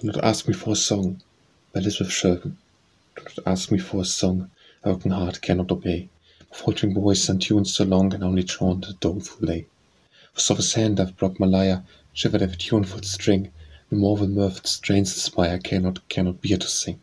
Do not ask me for a song, by Elizabeth Sherwin. Do not ask me for a song, a broken heart cannot obey. My faltering voice untuned so long, and only drawn to doleful lay. For as hand I've plucked my lyre, shivered every tuneful string, The more than mirth strains the spire, cannot, cannot bear to sing.